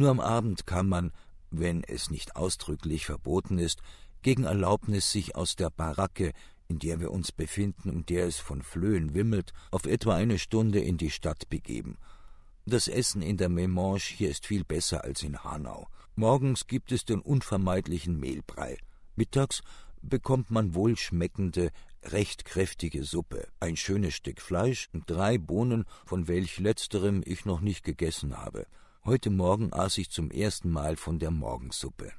Nur am Abend kann man, wenn es nicht ausdrücklich verboten ist, gegen Erlaubnis sich aus der Baracke, in der wir uns befinden und der es von Flöhen wimmelt, auf etwa eine Stunde in die Stadt begeben. Das Essen in der Memange hier ist viel besser als in Hanau. Morgens gibt es den unvermeidlichen Mehlbrei. Mittags bekommt man wohlschmeckende, recht kräftige Suppe, ein schönes Stück Fleisch und drei Bohnen, von welch letzterem ich noch nicht gegessen habe. Heute Morgen aß ich zum ersten Mal von der Morgensuppe.